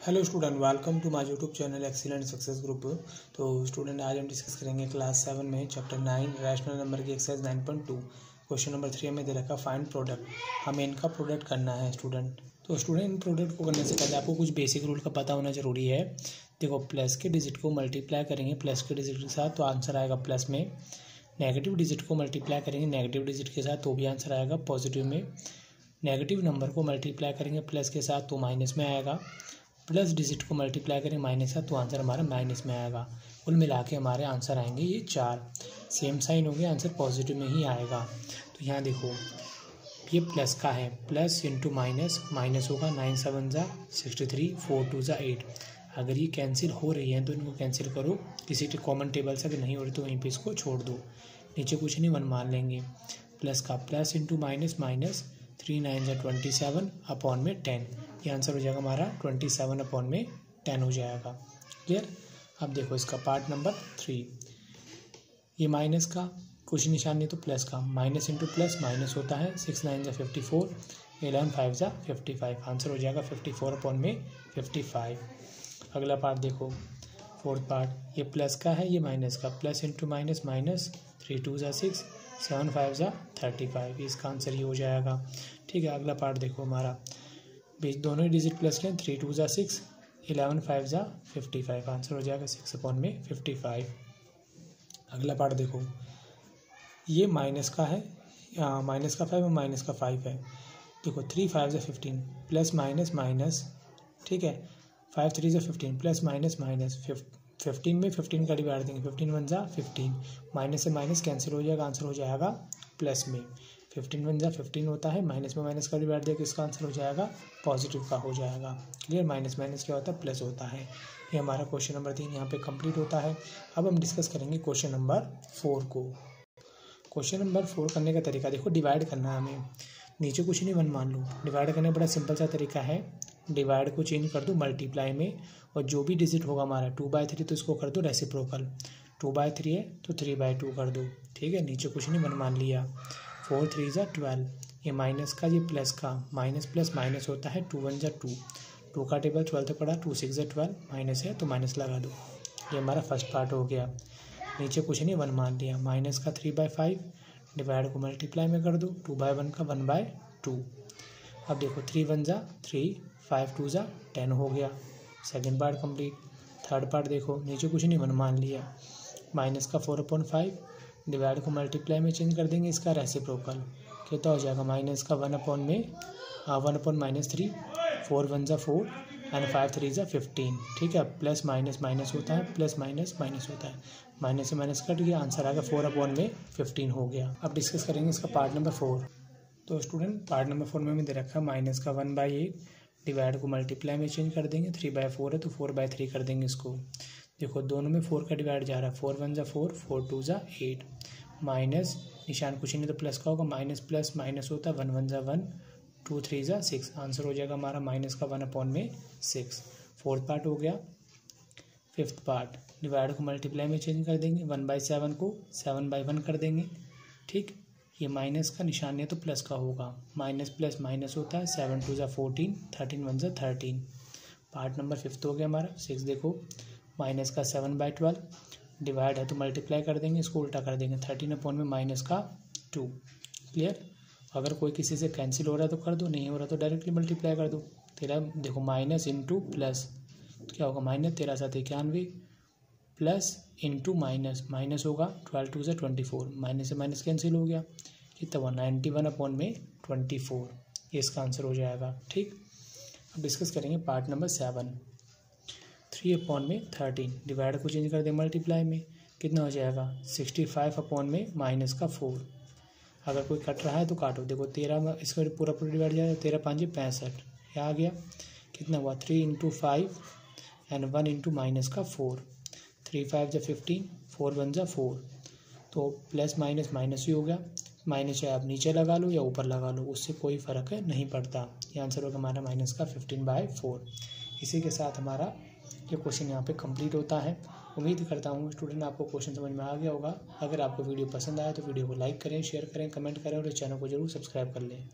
Hello student welcome to my YouTube channel excellent success group तो student आज हम discuss करेंगे क्लास सेवन में चैप्टर नाइन रैशनल नंबर की exercise nine point two question number three हमें दे रखा फाइंड प्रोडक्ट हमें इनका प्रोडक्ट करना है स्टूडेंट तो स्टूडेंट इन प्रोडक्ट को करने से पहले आपको कुछ बेसिक रूल का पता होना ज़रूरी है। देखो प्लस के डिजिट को मल्टीप्लाई करेंगे प्लस के डिजिट के साथ तो आंसर आएगा प्लस में। नेगेटिव डिजिट को मल्टीप्लाई करेंगे नेगेटिव डिजिट के साथ तो भी आंसर आएगा पॉजिटिव में। नेगेटिव नंबर को मल्टीप्लाई करेंगे प्लस के साथ तो माइनस में आएगा। प्लस डिजिट को मल्टीप्लाई करें माइनस का तो आंसर हमारा माइनस में आएगा। कुल मिला के हमारे आंसर आएँगे ये चार। सेम साइन हो गया आंसर पॉजिटिव में ही आएगा। तो यहाँ देखो, ये प्लस का है। प्लस इंटू माइनस माइनस होगा नाइन सेवन ज़ा सिक्सटी थ्री फोर टू ज़ा एट अगर ये कैंसिल हो रही है तो इनको कैंसिल करो। किसी के कॉमन टेबल से अगर नहीं हो रही तो वहीं पे इसको छोड़ दो। नीचे कुछ नहीं वन मान लेंगे। प्लस का plus into minus minus three nine ज़ा ट्वेंटी सेवन अपॉन में टेन ये आंसर हो जाएगा हमारा ट्वेंटी सेवन अपॉन में टेन हो जाएगा. क्लियर अब देखो इसका पार्ट नंबर थ्री ये माइनस का, कुछ निशान नहीं तो प्लस का. माइनस इंटू प्लस माइनस होता है. सिक्स नाइन ज़ा फिफ्टी फोर एलेवन फाइव ज़ा फिफ्टी फाइव आंसर हो जाएगा फिफ्टी फोर अपॉन में फिफ्टी फाइव अगला पार्ट देखो. फोर्थ पार्ट ये प्लस का है, ये माइनस का. Plus into minus minus three two ज़ा सिक्स सेवन फाइव ज़ा थर्टी फाइव, इसका आंसर ये हो जाएगा। ठीक है, अगला पार्ट देखो हमारा। बीच दोनों ही डिजिट प्लस लें, थ्री टू ज़ा सिक्स, इलेवन फाइव ज़ा फिफ्टी फाइव, आंसर हो जाएगा सिक्स अपॉन में फिफ्टी फाइव। अगला पार्ट देखो। ये माइनस का है माइनस का फाइव और माइनस का फाइव है। देखो, थ्री फाइव ज़ा फिफ्टीन प्लस माइनस माइनस, ठीक है, फाइव थ्री ज़ा fifteen plus minus minus fifteen में फिफ्टीन का डिवाइड देंगे। फिफ्टीन वन ज़ा फिफ्टीन माइनस से माइनस कैंसिल हो जाएगा आंसर हो जाएगा प्लस में। फिफ्टीन वन जा फिफ्टीन होता है। माइनस में माइनस का डिवाइड दिया इसका आंसर हो जाएगा पॉजिटिव का हो जाएगा। क्लियर माइनस माइनस क्या होता है? प्लस होता है। ये हमारा क्वेश्चन नंबर तीन यहाँ पे कंप्लीट होता है। अब हम डिस्कस करेंगे क्वेश्चन नंबर फोर को। क्वेश्चन नंबर फोर करने का तरीका देखो डिवाइड करना है हमें। नीचे कुछ नहीं वन मान लो। डिवाइड करने बड़ा सिंपल सा तरीका है। डिवाइड को चेंज कर दो मल्टीप्लाई में, और जो भी डिजिट होगा हमारा टू बाय थ्री तो इसको कर दो रेसिप्रोकल टू बाय थ्री है तो थ्री बाय टू कर दो, ठीक है? नीचे कुछ नहीं वन मान लिया। फोर थ्री ज़ा ट्वेल्व ये माइनस का, ये प्लस का माइनस प्लस माइनस होता है टू वन ज़ा टू टू का टेबल ट्वेल्व तक पड़ा टू सिक्स ज़ा ट्वेल्व माइनस है तो माइनस लगा दो। ये हमारा फ़र्स्ट पार्ट हो गया। नीचे कुछ नहीं वन मान लिया। माइनस का थ्री बाय फाइव डिवाइड को मल्टीप्लाई में कर दो टू बाय वन का वन बाय टू अब देखो थ्री वन ज़ा थ्री फाइव टू ज़ा टेन हो गया। Second part complete third part देखो, नीचे कुछ नहीं वन मान लिया। माइनस का फोर अपॉइंट फाइव डिवाइड को मल्टीप्लाई में चेंज कर देंगे इसका रेसिप्रोकल कितना हो जाएगा? माइनस का वन अपॉन में one upon minus three four one ज़ा फोर एंड फाइव थ्री ज़ा फिफ्टीन ठीक है? प्लस माइनस माइनस होता है प्लस माइनस माइनस होता है। माइनस से माइनस कट गया आंसर आ गया फोर अपॉन में फिफ्टीन हो गया। अब डिस्कस करेंगे इसका पार्ट नंबर फोर तो स्टूडेंट पार्ट नंबर फोर में हमें दे रखा है माइनस का वन बाई एट डिवाइड को मल्टीप्लाई में चेंज कर देंगे थ्री बाई फोर है तो फोर बाय थ्री कर देंगे इसको। देखो, दोनों में फोर का डिवाइड जा रहा है फोर वन ज़ा फोर फोर टू ज़ा एट माइनस, निशान कुछ नहीं तो प्लस का होगा, माइनस प्लस माइनस होता है वन वन ज़ा वन टू थ्री ज़ा सिक्स आंसर हो जाएगा हमारा माइनस का वन अपॉन में सिक्स फोर्थ पार्ट हो गया। फिफ्थ पार्ट डिवाइड को मल्टीप्लाई में चेंज कर देंगे वन बाई सेवन को सेवन बाई वन कर देंगे, ठीक? ये माइनस का निशान है तो प्लस का होगा। माइनस प्लस माइनस होता है सेवन टू ज़ा फोर्टीन थर्टीन वन ज़ा थर्टीन पार्ट नंबर फिफ्थ हो गया हमारा। सिक्स देखो। माइनस का सेवन बाई ट्वेल्व डिवाइड है तो मल्टीप्लाई कर देंगे, इसको उल्टा कर देंगे। थर्टीन अपॉन में माइनस का टू क्लियर अगर कोई किसी से कैंसिल हो रहा है तो कर दो, नहीं हो रहा तो डायरेक्टली मल्टीप्लाई कर दो। तेरह देखो माइनस इंटू प्लस क्या होगा? माइनस तेरह सात इक्यानवे। प्लस इंटू माइनस माइनस होगा ट्वेल्व टू से ट्वेंटी फोर माइनस से माइनस कैंसिल हो गया। कितना हुआ नाइन्टी वन अपॉन में ट्वेंटी फोर ये इसका आंसर हो जाएगा, ठीक? अब डिस्कस करेंगे part number seven three upon में थर्टीन डिवाइड को चेंज कर दें मल्टीप्लाई में, कितना हो जाएगा? सिक्सटी फाइव अपॉन में माइनस का फोर अगर कोई कट रहा है तो काटो। देखो तेरह इसका पूरा पूरा डिवाइड जाएगा, तेरह पाँच पैंसठ, यह आ गया। कितना हुआ? Three into five and one into minus का फोर थ्री फाइव जा फिफ्टीन, फोर वन जा फोर। तो प्लस माइनस माइनस ही हो गया। माइनस चाहे आप नीचे लगा लो या ऊपर लगा लो, उससे कोई फ़र्क नहीं पड़ता। ये आंसर होगा हमारा माइनस का फिफ्टीन बाय फोर। इसी के साथ हमारा ये क्वेश्चन यहाँ पे कंप्लीट होता है। उम्मीद करता हूँ स्टूडेंट आपको क्वेश्चन समझ में आ गया होगा। अगर आपको वीडियो पसंद आया तो वीडियो को लाइक करें, शेयर करें, कमेंट करें और इस चैनल को ज़रूर सब्सक्राइब कर लें।